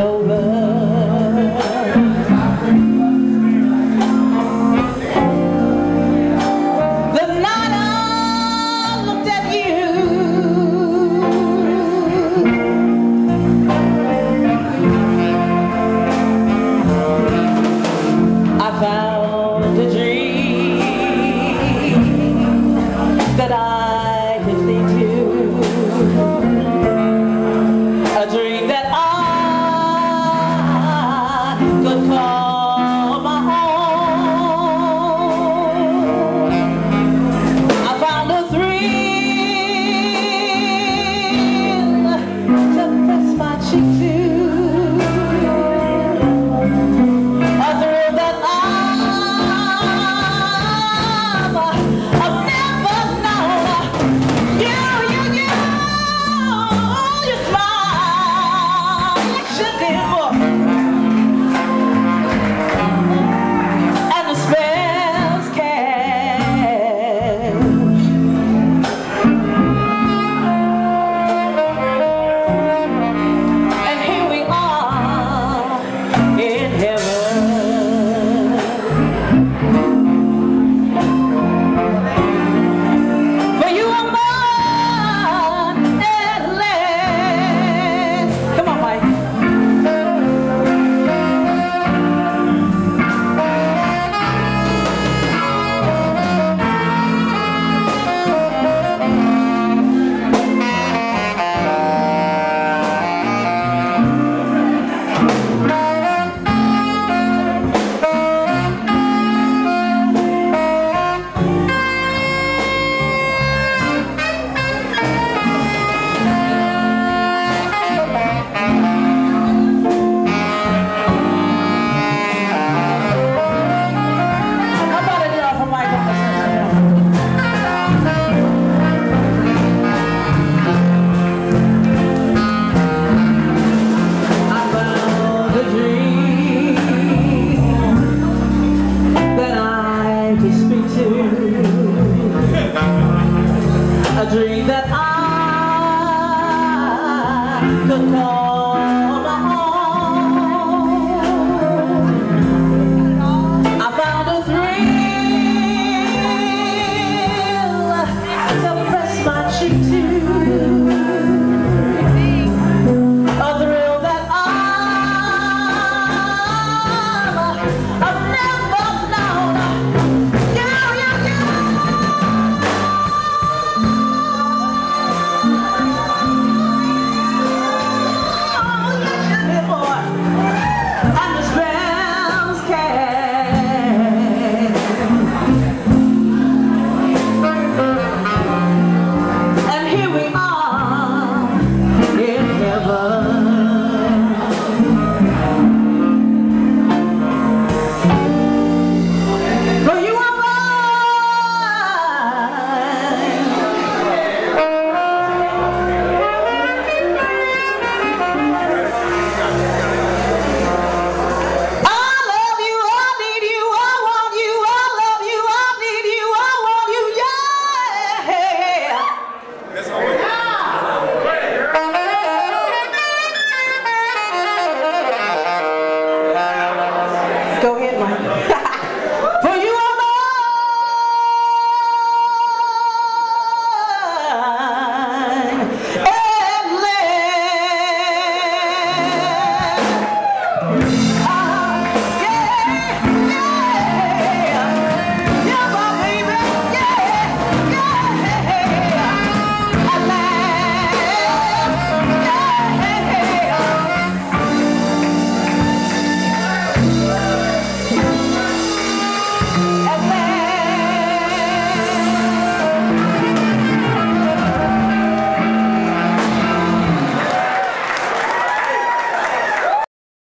over. 嗯啊可靠。